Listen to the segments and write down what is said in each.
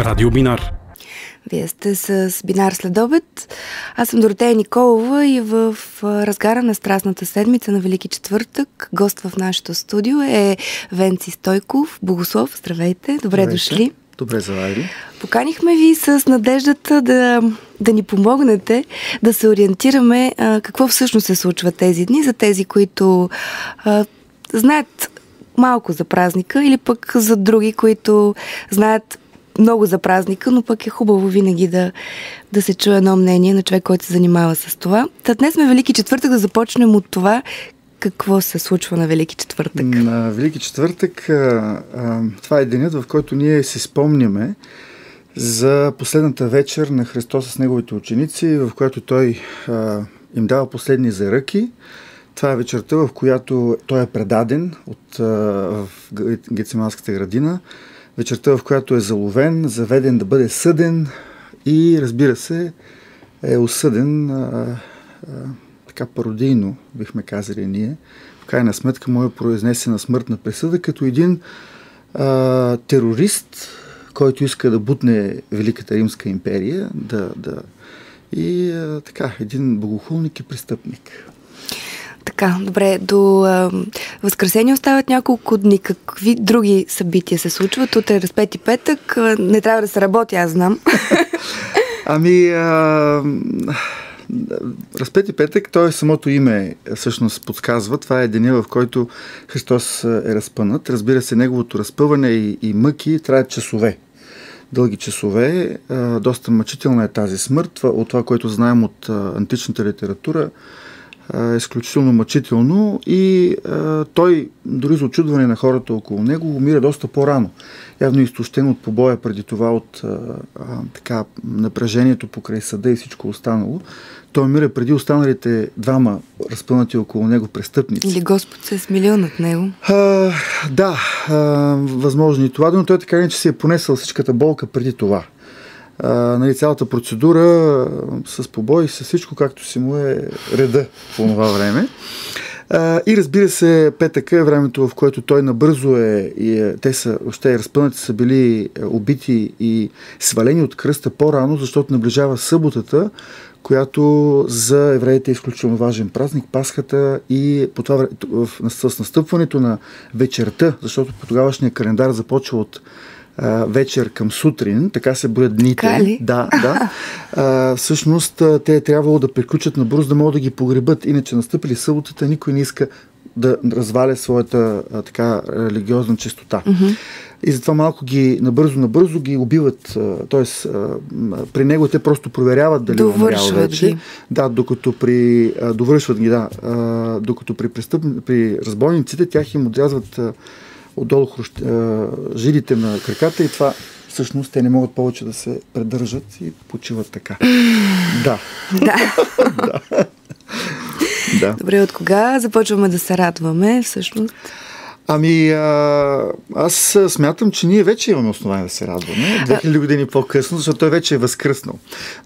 Радио Бинар. Вие сте с Бинар следобед. Аз съм Доротея Николова и в разгара на Страстната седмица на Велики четвъртък гост в нашото студио е Венци Стойков, богослов. Здравейте, добре Здравейте. дошли. Добре заварили. Поканихме ви с надеждата да, да ни помогнете да се ориентираме а, какво всъщност се случва тези дни за тези, които а, знаят малко за празника или пък за други, които знаят много за празника, но пък е хубаво винаги да, да се чуе едно мнение на човек, който се занимава с това. Та днес сме Велики четвъртък да започнем от това какво се случва на Велики четвъртък. На Велики четвъртък а, а, това е денят, в който ние си спомняме за последната вечер на Христос с неговите ученици, в която той а, им дава последни заръки. Това е вечерта, в която той е предаден от, а, в Гециманската градина вечерта, в която е заловен, заведен да бъде съден и, разбира се, е осъден а, а, така пародийно, бихме казали ние. В крайна сметка му е произнесена смъртна присъда като един а, терорист, който иска да бутне Великата Римска империя, да, да, и а, така, един богохулник и престъпник. Така, добре, до а, Възкресение остават няколко дни. Какви други събития се случват? Утре е разпети петък. Не трябва да се работи, аз знам. Ами, а, Разпети петък, той е самото име всъщност подсказва. Това е деня, в който Христос е разпънат. Разбира се, неговото разпъване и, и мъки траят часове. Дълги часове. Доста мъчителна е тази смърт. От това, което знаем от античната литература, е изключително мъчително и а, той, дори за очудване на хората около него, умира доста по-рано. Явно изтощен от побоя преди това от а, а, така, напрежението покрай съда и всичко останало. Той умира преди останалите двама разпънати около него престъпници. Или Господ се е смилил над него? А, да, а, възможно и това, но той така не, че си е понесъл всичката болка преди това нали, цялата процедура с побой, с всичко, както си му е реда по това време. И разбира се, петъка е времето, в което той набързо е, и е, те са, още разпънати са били е, убити и свалени от кръста по-рано, защото наближава съботата, която за евреите е изключително важен празник, Пасхата и по това, с настъпването на вечерта, защото по тогавашния календар започва от а, вечер към сутрин, така се броят дните. Кали? Да, да. А, всъщност те е трябвало да приключат набързо, да могат да ги погребат. Иначе настъпили съботата, никой не иска да разваля своята а, така религиозна чистота. Mm-hmm. И затова малко ги набързо-набързо ги убиват. Т.е. при него те просто проверяват дали е умрял вече. Ги. Да, докато при... Довършват ги, да. Докато при, престъп... при разбойниците тях им отрязват отдолу хрущ, жилите на краката и това всъщност те не могат повече да се предържат и почиват така. Да. Да. да. Добре, от кога започваме да се радваме всъщност? Ами, а, аз смятам, че ние вече имаме основание да се радваме. 2000 години по-късно, защото той вече е възкръснал.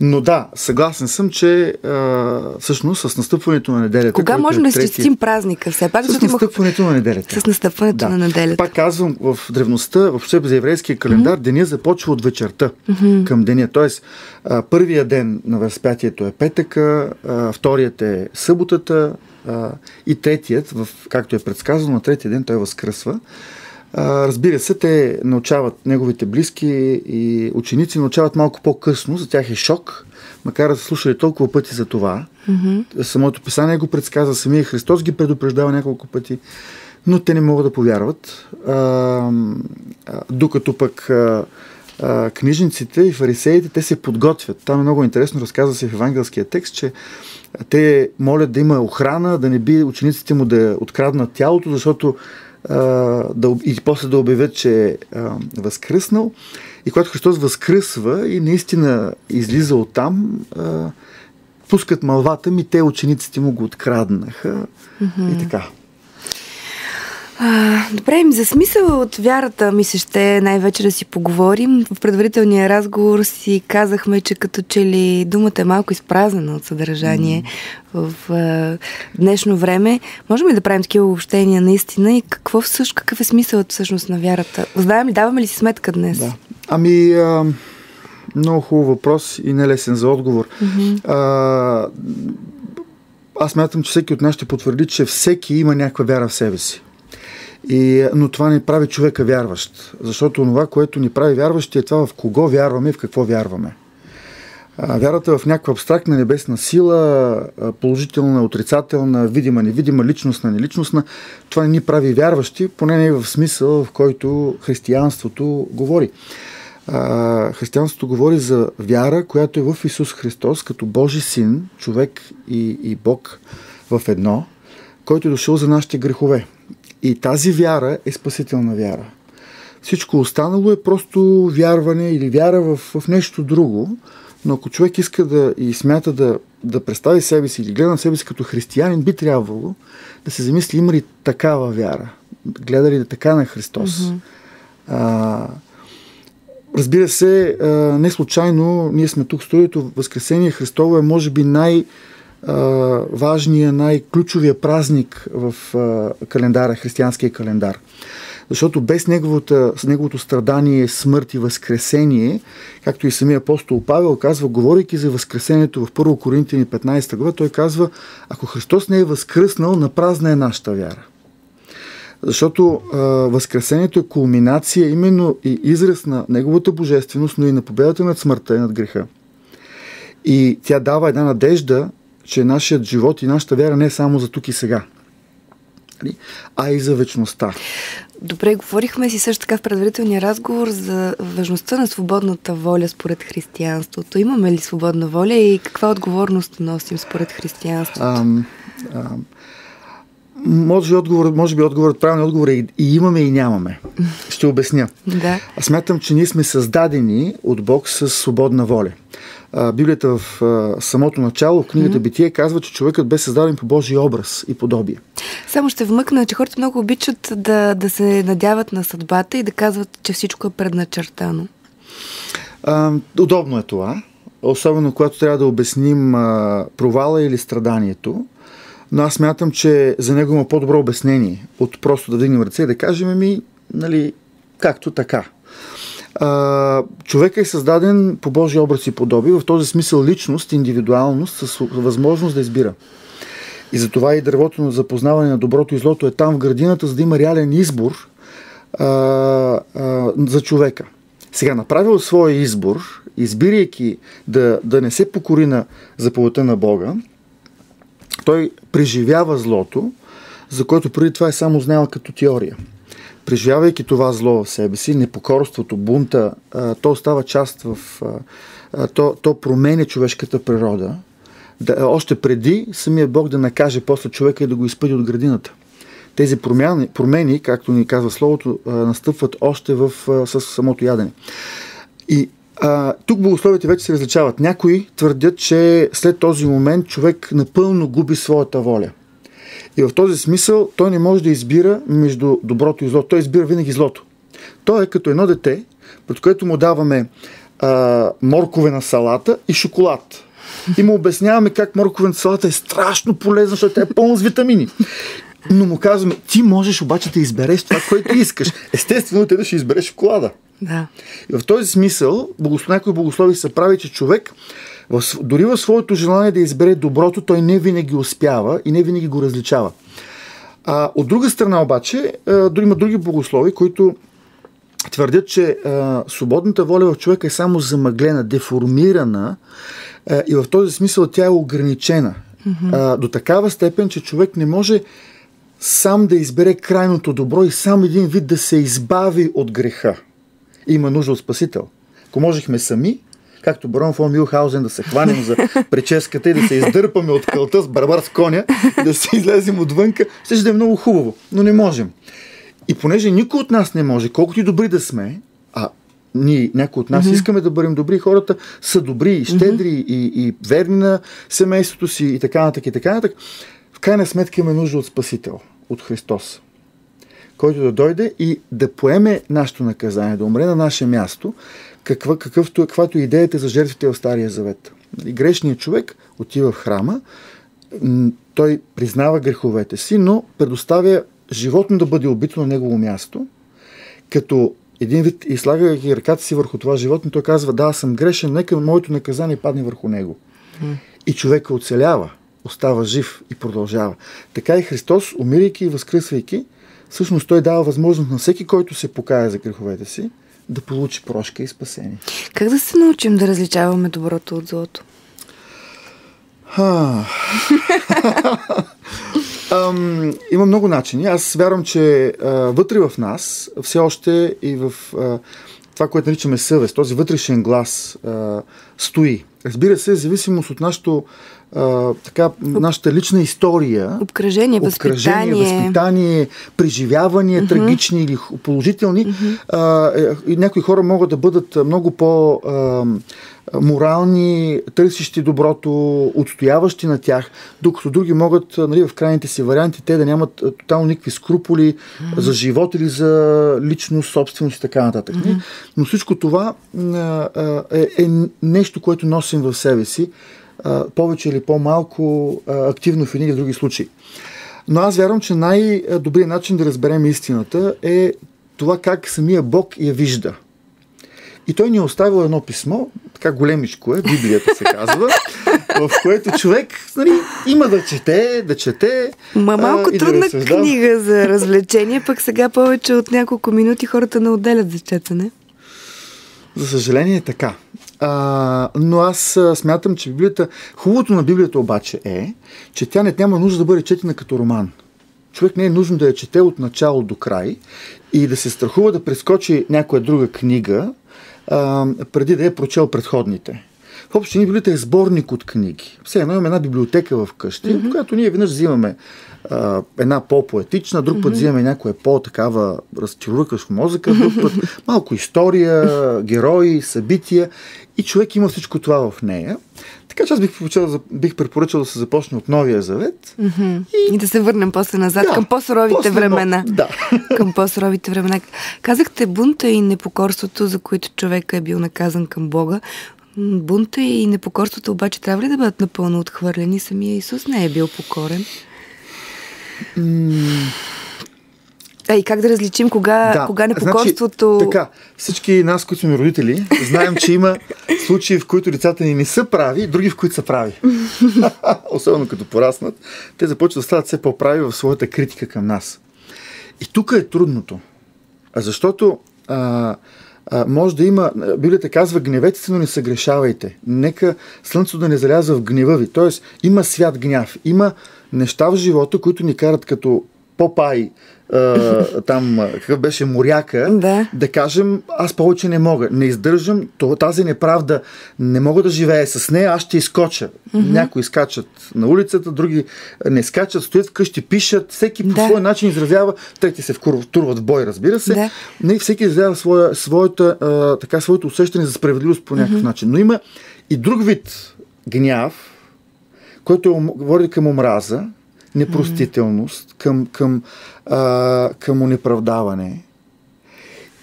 Но да, съгласен съм, че а, всъщност с настъпването на неделята. Кога можем е да трети... празника? Все пак, с настъпването на неделята. С настъпването да. на неделята. Пак казвам, в древността, въобще за еврейския календар, mm-hmm. деня започва от вечерта mm-hmm. към деня. Тоест, а, първия ден на възпятието е петъка, а, вторият е съботата, и третият, в, както е предсказано, на третия ден той възкръсва. Разбира се, те научават, неговите близки и ученици научават малко по-късно, за тях е шок, макар да са слушали толкова пъти за това. Mm-hmm. Самото писание го предсказва, самия Христос ги предупреждава няколко пъти, но те не могат да повярват. А, докато пък а, а, книжниците и фарисеите, те се подготвят. Там е много интересно, разказва се в евангелския текст, че те молят да има охрана, да не би учениците му да откраднат тялото, защото а, да, и после да обявят, че е възкръснал. И когато Христос възкръсва и наистина излиза оттам, а, пускат малвата ми, те учениците му го откраднаха mm-hmm. и така. А, добре, им за смисъл от вярата ми се ще най-вече да си поговорим. В предварителния разговор си казахме, че като че ли думата е малко изпразнена от съдържание mm. в а, днешно време. Можем ли да правим такива общения наистина и какво всъщност, какъв е смисълът всъщност на вярата? Знаем ли, даваме ли си сметка днес? Да. Ами, а, много хубав въпрос и нелесен за отговор. Mm-hmm. А, аз мятам, че всеки от нас ще потвърди, че всеки има някаква вяра в себе си. И, но това не прави човека вярващ. Защото това, което ни прави вярващи е това в кого вярваме и в какво вярваме. Вярата в някаква абстрактна небесна сила, положителна, отрицателна, видима, невидима, личностна, неличностна, това не ни прави вярващи, поне не в смисъл, в който християнството говори. Християнството говори за вяра, която е в Исус Христос, като Божи син, човек и, и Бог в едно, който е дошъл за нашите грехове. И тази вяра е спасителна вяра. Всичко останало е просто вярване или вяра в, в нещо друго, но ако човек иска да и смята да, да представи себе си или гледа на себе си като християнин, би трябвало да се замисли има ли такава вяра. Гледа ли да така на Христос. Mm-hmm. А, разбира се, а, не случайно ние сме тук в студиото. Възкресение Христово е може би най- важния, най-ключовия празник в календара, християнския календар. Защото без неговото, неговото страдание, смърт и възкресение, както и самия апостол Павел казва, говорейки за възкресението в 1 Коринтияни 15 глава, той казва, ако Христос не е възкръснал, на празна е нашата вяра. Защото а, Възкресението е кулминация именно и израз на Неговата божественост, но и на победата над смъртта и над греха. И тя дава една надежда, че нашият живот и нашата вяра не е само за тук и сега, нали, а и за вечността. Добре, говорихме си също така в предварителния разговор за важността на свободната воля според християнството. Имаме ли свободна воля и каква отговорност носим според християнството? Ам, ам, може, отговор, може би отговорът, правилният отговор е и имаме и нямаме. Ще обясня. Да. Аз смятам, че ние сме създадени от Бог с свободна воля. Библията в самото начало, в книгата mm-hmm. Битие, казва, че човекът бе създаден по Божий образ и подобие. Само ще вмъкна, че хората много обичат да, да се надяват на съдбата и да казват, че всичко е предначертано. А, удобно е това, особено когато трябва да обясним а, провала или страданието. Но аз мятам, че за него има по-добро обяснение от просто да вдигнем ръце и да кажем ми, нали, както така. А, човека е създаден по Божия образ и подоби, в този смисъл личност, индивидуалност, с възможност да избира. И затова и дървото на запознаване на доброто и злото е там в градината, за да има реален избор а, а, за човека. Сега, направил своя избор, избирайки да, да не се покори на заповедта на Бога, той преживява злото, за което преди това е само знаел като теория преживявайки това зло в себе си, непокорството, бунта, то остава част в... То, то променя човешката природа. Да, още преди самия Бог да накаже после човека и да го изпъди от градината. Тези промени, промени както ни казва Словото, настъпват още в, с самото ядене. И а, тук богословите вече се различават. Някои твърдят, че след този момент човек напълно губи своята воля – и в този смисъл той не може да избира между доброто и злото. Той избира винаги злото. Той е като едно дете, пред което му даваме а, морковена салата и шоколад. И му обясняваме как морковената салата е страшно полезна, защото е пълна с витамини. Но му казваме, ти можеш обаче да избереш това, което искаш. Естествено, те да ще избереш шоколада. Да. И в този смисъл, някои богослови се прави, че човек в, дори в своето желание да избере доброто, той не винаги успява и не винаги го различава. А, от друга страна обаче, а, има други богослови, които твърдят, че а, свободната воля в човека е само замъглена, деформирана а, и в този смисъл тя е ограничена. Mm-hmm. А, до такава степен, че човек не може сам да избере крайното добро и сам един вид да се избави от греха. Има нужда от спасител. Ако можехме сами, както барон фон Мюлхаузен, да се хванем за прическата и да се издърпаме от кълта с барбар с коня и да се излезем отвънка, ще да е много хубаво, но не можем. И понеже никой от нас не може, колкото и добри да сме, а ние, някои от нас mm-hmm. искаме да бъдем добри, хората са добри и щедри mm-hmm. и, и верни на семейството си и така нататък и така нататък, в крайна сметка имаме нужда от Спасител, от Христос който да дойде и да поеме нашето наказание, да умре на наше място, каква, какъвто, каквато е идеята за жертвите в Стария Завет. И грешният човек отива в храма, той признава греховете си, но предоставя животно да бъде убито на негово място, като един вид и слагайки ръката си върху това животно, той казва, да, аз съм грешен, нека моето наказание падне върху него. Mm. И човека оцелява, остава жив и продължава. Така и Христос, умирайки и възкръсвайки, всъщност той дава възможност на всеки, който се покая за греховете си, да получи прошка и спасение. Как да се научим да различаваме доброто от злото? Ам, има много начини. Аз вярвам, че а, вътре в нас, все още и в а, това, което наричаме съвест, този вътрешен глас а, стои. Разбира се, зависимост от нашото а, така, нашата лична история. Обкръжение, възпитание. възпитание, преживявания, uh-huh. трагични или положителни. Uh-huh. А, е, и някои хора могат да бъдат много по- а, морални, търсещи доброто, отстояващи на тях, докато други могат нали, в крайните си варианти те да нямат тотално никакви скруполи mm-hmm. за живот или за личност, собственост и така нататък. Mm-hmm. Но всичко това е, е нещо, което носим в себе си, повече или по-малко активно в едни или други случаи. Но аз вярвам, че най-добрият начин да разберем истината е това как самия Бог я вижда. И той ни е оставил едно писмо, така големичко е, Библията се казва, в което човек нали, има да чете, да чете. Ма малко а, трудна да книга за развлечение, пък сега повече от няколко минути хората не отделят за четене. За съжаление е така. А, но аз смятам, че Библията. Хубавото на Библията обаче е, че тя не няма нужда да бъде четена като роман. Човек не е нужно да я чете от начало до край и да се страхува да прескочи някоя друга книга, а, преди да е прочел предходните. В общини Библията е сборник от книги. Все едно имаме една библиотека в къщи, mm-hmm. в която ние веднъж взимаме а, една по-поетична, друг път mm-hmm. взимаме някоя по-такава разчурукаш мозъка, друг път малко история, герои, събития и човек има всичко това в нея. Така че аз бих, бих препоръчал да се започне от Новия Завет. Mm-hmm. И... и да се върнем после назад да, към по-суровите времена. Да. към по-суровите времена. Казахте бунта и непокорството, за които човек е бил наказан към Бога. Бунта и непокорството обаче трябва ли да бъдат напълно отхвърлени? Самия Исус не е бил покорен. Mm. А и как да различим кога, да. кога непокорството... Значи, така, всички нас, които сме родители, знаем, че има случаи, в които децата ни не са прави, други, в които са прави. Особено като пораснат, те започват да стават все по-прави в своята критика към нас. И тук е трудното. Защото а, може да има, Библията казва, гневете се, но не съгрешавайте. Нека слънцето да не залязва в гнева ви. Тоест, има свят гняв. Има неща в живота, които ни карат като Попай, а, там, какъв беше моряка, да. да кажем, аз повече не мога, не издържам тази неправда, не мога да живея с нея, аз ще изкоча. Mm-hmm. Някои скачат на улицата, други не скачат, стоят вкъщи, пишат, всеки по да. свой начин изразява, трети се втурват в бой, разбира се, да. не всеки изразява своя, своята, а, така, своето усещане за справедливост по някакъв mm-hmm. начин. Но има и друг вид гняв, който е води към омраза, непростителност, към, към, а, към унеправдаване.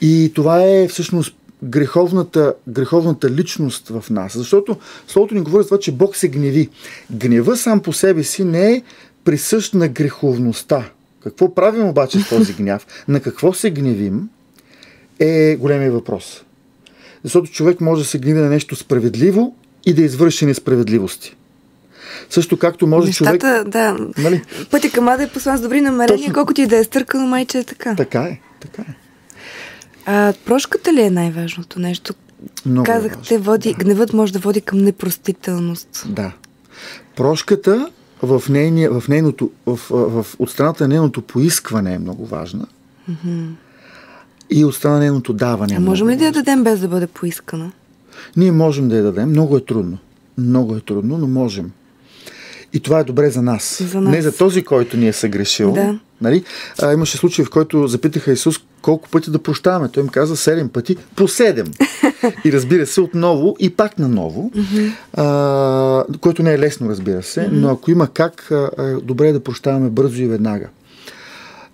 И това е всъщност греховната, греховната личност в нас. Защото Словото ни говори за това, че Бог се гневи. Гнева сам по себе си не е присъщ на греховността. Какво правим обаче с този гняв? На какво се гневим? Е големия въпрос. Защото човек може да се гневи на нещо справедливо и да извърши несправедливости. Също както може Нещата, човек... да. Нали? Пътя към Ада е послан с добри намерения, Точно... колкото и да е стъркано, майче е така. Така е, така е. А прошката ли е най-важното нещо? Много е Казахте, е води, да. гневът може да води към непростителност. Да. Прошката в, нейния, в нейното, в, в, в, от страната на нейното поискване е много важна. Mm-hmm. И от страна на нейното даване. Е а можем ли да я дадем без да бъде поискана? Ние можем да я дадем. Много е трудно. Много е трудно, но можем. И това е добре за нас. За нас. Не за този, който ни е съгрешил. Да. Нали? А, имаше случай, в който запитаха Исус колко пъти да прощаваме. Той им каза седем пъти по седем. и разбира се, отново и пак наново, mm-hmm. а, което не е лесно, разбира се, mm-hmm. но ако има как, а, добре е да прощаваме бързо и веднага.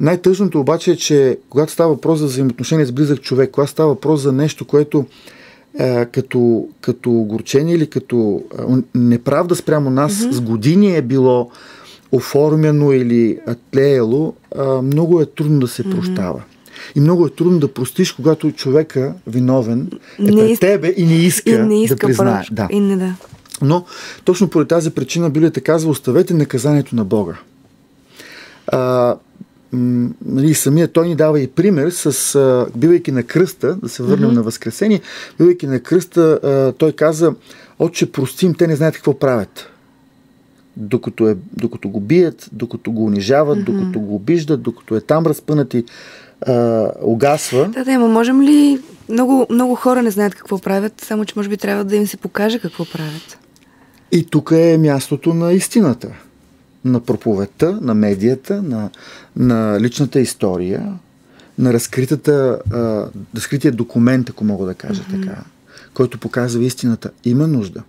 Най-тъжното обаче е, че когато става въпрос за взаимоотношение с близък човек, когато става въпрос за нещо, което е, като, като огорчение или като е, неправда спрямо нас mm-hmm. с години е било оформено или тлеело, много е трудно да се mm-hmm. прощава. И много е трудно да простиш, когато човека виновен е Не пред иска- тебе и не иска, и не иска да признае. Да. И не да. Но точно поради тази причина Библията казва, оставете наказанието на Бога. А, нали, самия той ни дава и пример с, а, бивайки на кръста, да се върнем mm-hmm. на Възкресение, бивайки на кръста, а, той каза, отче, простим, те не знаят какво правят. Докато, е, докато го бият, докато го унижават, mm-hmm. докато го обиждат, докато е там разпънат и а, угасва. Да, да, ама можем ли... Много, много хора не знаят какво правят, само че може би трябва да им се покаже какво правят. И тук е мястото на истината, на проповедта, на медията, на, на личната история, на разкритата, а, разкрития документ, ако мога да кажа mm-hmm. така, който показва истината. Има нужда.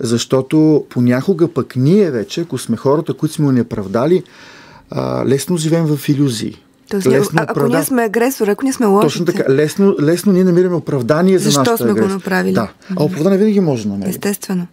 Защото понякога пък ние вече, ако сме хората, които сме неправдали, а, лесно живеем в иллюзии. Тоест, ние, а, ако ние сме агресор, ако ние сме лоши. Точно така. Лесно, лесно ние намираме оправдание за Защо нашата сме агресия. го направили? Да. А оправдание винаги може да намерим. Естествено.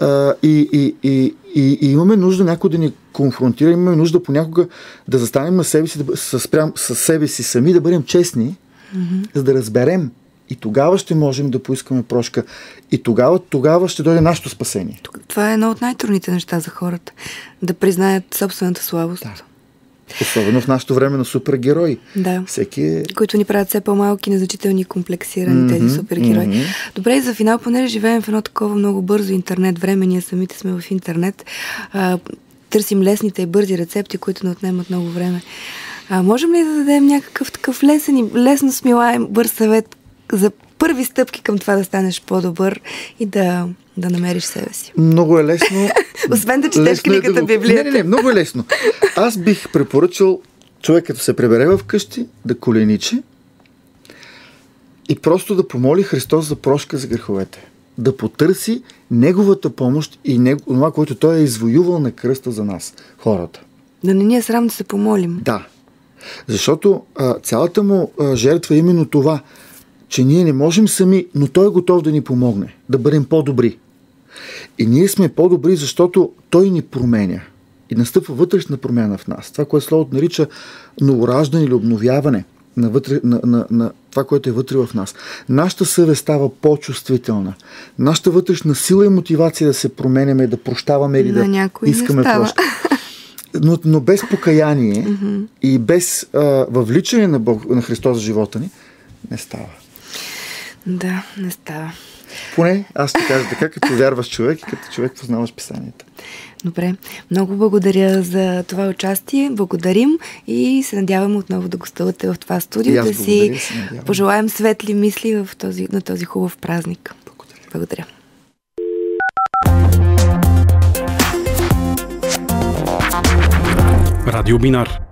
А, и, и, и, и, и имаме нужда някой да ни конфронтира, имаме нужда понякога да застанем на себе си, да, с, прям, с себе си сами, да бъдем честни, mm-hmm. за да разберем. И тогава ще можем да поискаме прошка. И тогава, тогава ще дойде нашето спасение. Това е едно от най-трудните неща за хората. Да признаят собствената слабост. Да. Особено в нашето време на супергерои. Да. Всеки е... Които ни правят все по-малки, незначителни комплексирани Мгм, тези супергерои. мгм. Добре, и за финал, понеже живеем в едно такова много бързо интернет време, ние самите сме в интернет, а, търсим лесните и бързи рецепти, които не отнемат много време. А, можем ли да дадем някакъв такъв лесен и лесно смилаем бърз съвет за първи стъпки към това да станеш по-добър и да, да намериш себе си? Много е лесно. Освен да четеш Лесно е книгата го- Библията. Не, не, не, много е лесно. Аз бих препоръчал човек, като се пребере в къщи, да коленичи и просто да помоли Христос за прошка за греховете. Да потърси Неговата помощ и него, това, което Той е извоювал на кръста за нас, хората. Да не ни е срам да се помолим. Да. Защото а, цялата му а, жертва е именно това, че ние не можем сами, но Той е готов да ни помогне, да бъдем по-добри. И ние сме по-добри, защото Той ни променя. И настъпва вътрешна промяна в нас. Това, което Словото нарича новораждане или обновяване на, вътре, на, на, на това, което е вътре в нас. Нашата съвест става по-чувствителна. Нашата вътрешна сила и мотивация да се променяме, да прощаваме или да искаме прошка. Но, но без покаяние mm-hmm. и без а, въвличане на, Бог, на Христос в живота ни, не става. Да, не става. Поне аз ще кажа така, като вярваш човек и като човек познаваш писанията. Добре. Много благодаря за това участие. Благодарим и се надяваме отново да гостувате в това студио, да си пожелаем светли мисли в този, на този хубав празник. Благодаря. Благодаря. Радио Бинар